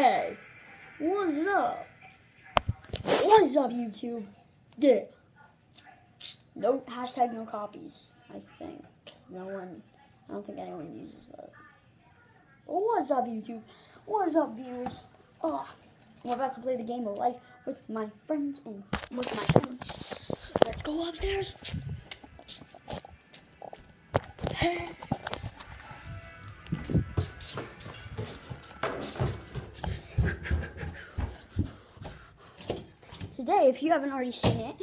Hey, what's up? What's up, YouTube? Yeah. No hashtag no copies. I think because no one. I don't think anyone uses that. What's up, YouTube? What's up, viewers? Oh, we're about to play the game of life with my friends and with my family. Let's go upstairs. Today, if you haven't already seen it,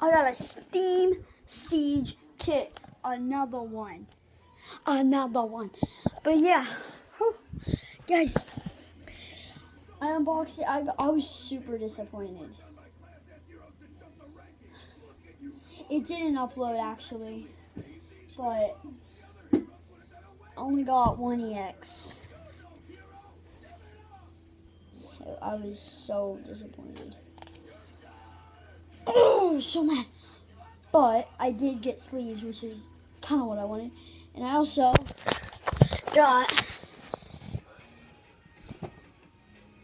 I got a Steam Siege kit. Another one. Another one. But yeah, guys, I unboxed it. I, I was super disappointed. It didn't upload actually, but only got one EX. I was so disappointed. Oh, so mad. But I did get sleeves, which is kind of what I wanted. And I also got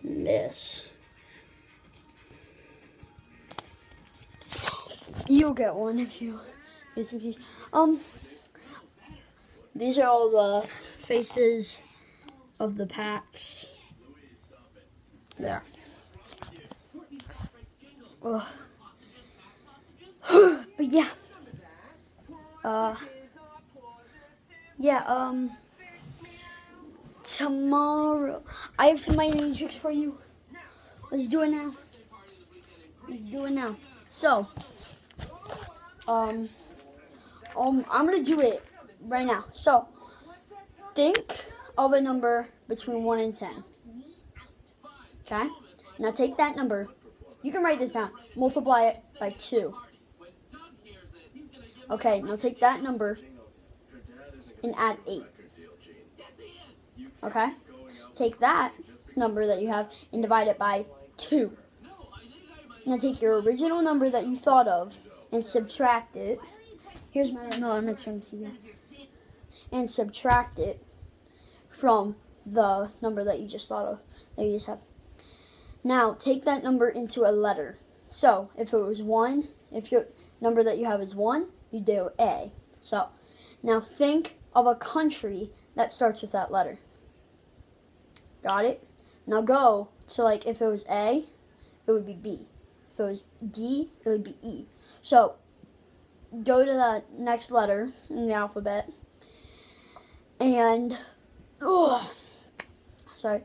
this. You'll get one if you get some Um, these are all the faces of the packs. There. Ugh. Yeah. Uh. Yeah, um. Tomorrow. I have some mining tricks for you. Let's do it now. Let's do it now. So. Um. Um, I'm gonna do it right now. So, think of a number between 1 and 10. Okay? Now take that number. You can write this down. Multiply it by 2. Okay, now take that number and add 8. Okay? Take that number that you have and divide it by 2. Now take your original number that you thought of and subtract it. Here's my no, I'm not trying to that. And subtract it from the number that you just thought of that you just have. Now take that number into a letter. So if it was one, if your number that you have is one, you do A. So now think of a country that starts with that letter. Got it? Now go to like if it was A, it would be B. If it was D, it would be E. So go to the next letter in the alphabet and oh sorry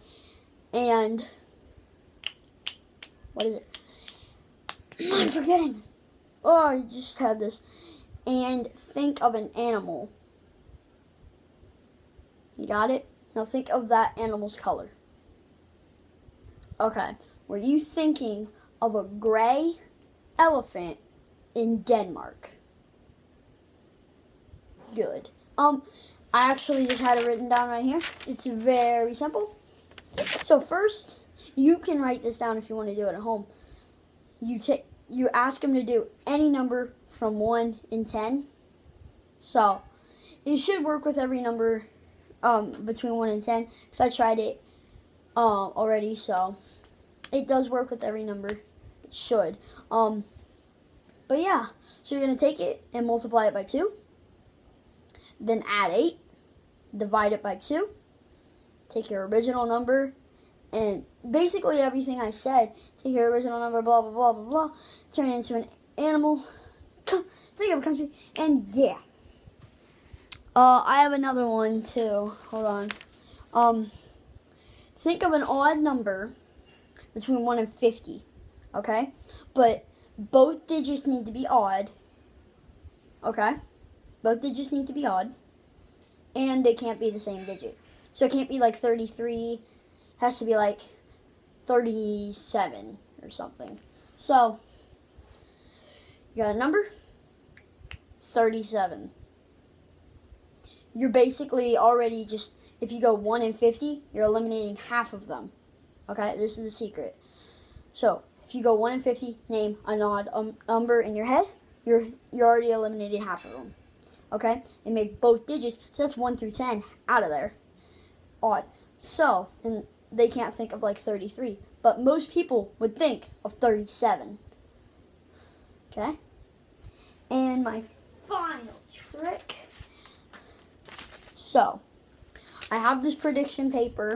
and what is it? I'm forgetting. Oh, I just had this. And think of an animal. You got it? Now think of that animal's color. Okay. Were you thinking of a gray elephant in Denmark? Good. Um, I actually just had it written down right here. It's very simple. So first, you can write this down if you want to do it at home. You take you ask them to do any number from 1 in 10. So, it should work with every number um, between 1 and 10 because I tried it uh, already, so it does work with every number. It should. Um, but yeah, so you're going to take it and multiply it by 2, then add 8, divide it by 2, take your original number and basically everything I said, take your original number, blah, blah, blah, blah, blah, turn it into an animal, think of a country, and yeah. Uh, I have another one too. Hold on. Um, think of an odd number between 1 and 50, okay? But both digits need to be odd, okay? Both digits need to be odd, and they can't be the same digit. So it can't be like 33 has to be like 37 or something. So, you got a number? 37. You're basically already just, if you go 1 in 50, you're eliminating half of them. Okay, this is the secret. So, if you go 1 in 50, name an odd um, number in your head, you're, you're already eliminating half of them. Okay, and make both digits, so that's 1 through 10 out of there. Odd. So, and they can't think of like 33. But most people would think of 37. Okay? And my final trick. So, I have this prediction paper.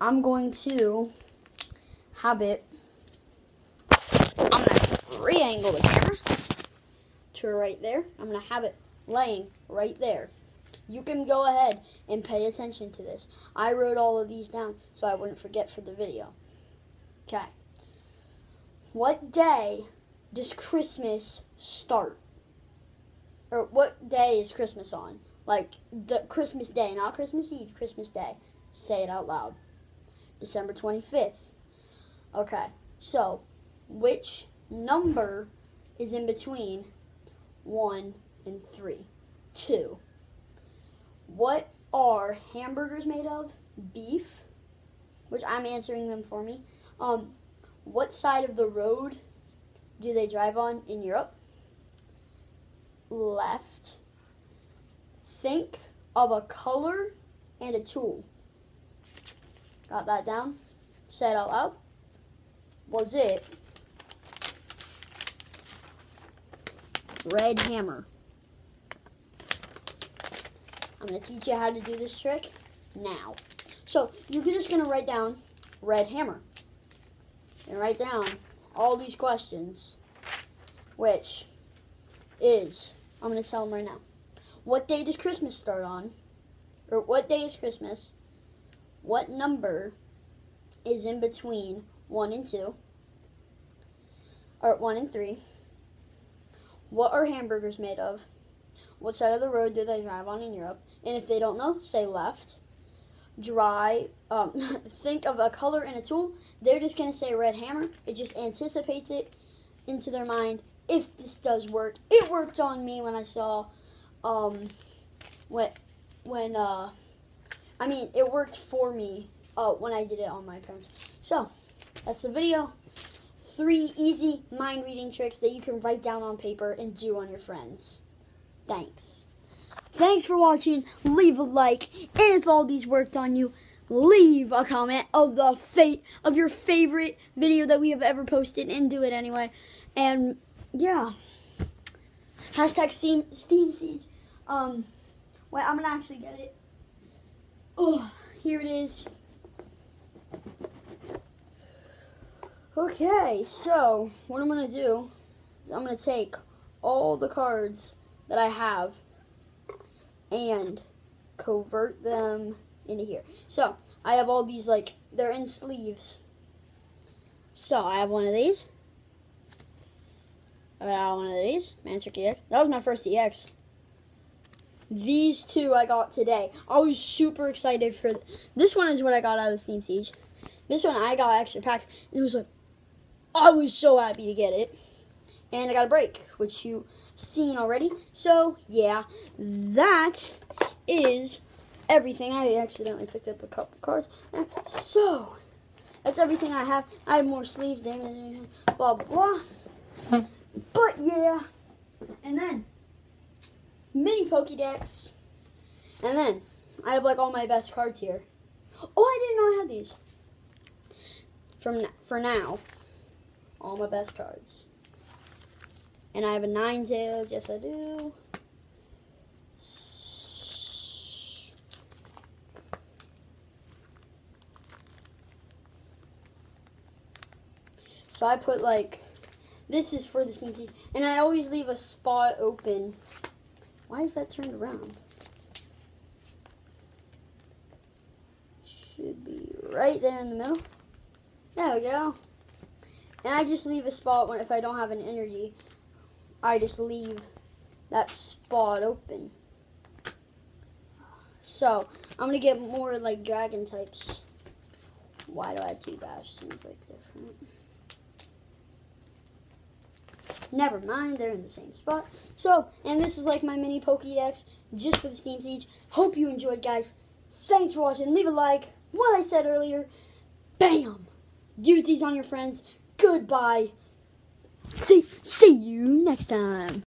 I'm going to have it. I'm going to re-angle the camera to right there. I'm going to have it laying right there. You can go ahead and pay attention to this. I wrote all of these down so I wouldn't forget for the video. Okay. What day does Christmas start? Or what day is Christmas on? Like the Christmas day, not Christmas Eve, Christmas Day. Say it out loud. December 25th. Okay. So, which number is in between 1 and 3? 2. What are hamburgers made of? Beef, which I'm answering them for me. Um, what side of the road do they drive on in Europe? Left. Think of a color and a tool. Got that down? Say it out loud. Was it red hammer? I'm going to teach you how to do this trick now. So you're just going to write down red hammer. And write down all these questions, which is, I'm going to tell them right now. What day does Christmas start on? Or what day is Christmas? What number is in between 1 and 2? Or 1 and 3? What are hamburgers made of? What side of the road do they drive on in Europe? And if they don't know, say left. Dry. Um, think of a color and a tool. They're just going to say red hammer. It just anticipates it into their mind. If this does work, it worked on me when I saw, um, when, when, uh, I mean, it worked for me uh, when I did it on my parents. So, that's the video. Three easy mind reading tricks that you can write down on paper and do on your friends. Thanks. Thanks for watching. Leave a like, and if all these worked on you, leave a comment of the fate of your favorite video that we have ever posted, and do it anyway. And yeah, hashtag Steam Steam Siege. Um, wait, I'm gonna actually get it. Oh, here it is. Okay, so what I'm gonna do is I'm gonna take all the cards that I have and convert them into here. So, I have all these, like, they're in sleeves. So, I have one of these. I got one of these, Manectric EX. That was my first EX. These two I got today. I was super excited for, th this one is what I got out of the Steam Siege. This one I got extra packs. It was like, I was so happy to get it. And I got a break, which you seen already. So, yeah, that is everything. I accidentally picked up a couple cards. Uh, so, that's everything I have. I have more sleeves, blah, blah, blah. But, yeah. And then, mini Pokédex. And then, I have, like, all my best cards here. Oh, I didn't know I had these. From For now, all my best cards. And I have a Ninetales. Yes, I do. So I put like, this is for the sneak peek. And I always leave a spot open. Why is that turned around? Should be right there in the middle. There we go. And I just leave a spot when if I don't have an energy. I just leave that spot open. So, I'm going to get more like dragon types. Why do I have two bastions like different? Never mind, they're in the same spot. So, and this is like my mini Pokédex just for the Steam Siege. Hope you enjoyed, guys. Thanks for watching. Leave a like. What I said earlier, bam! Use these on your friends. Goodbye. See, see you next time.